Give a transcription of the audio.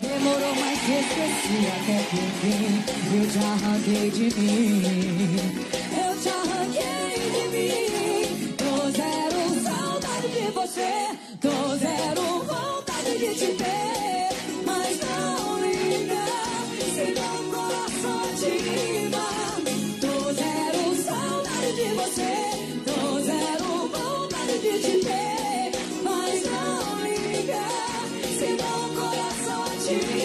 Demorou, mas esqueci até que enfim Eu te arranquei de mim. Eu te arranquei de mim. Tô zero saudade de você. Tô zero vontade de te ver. to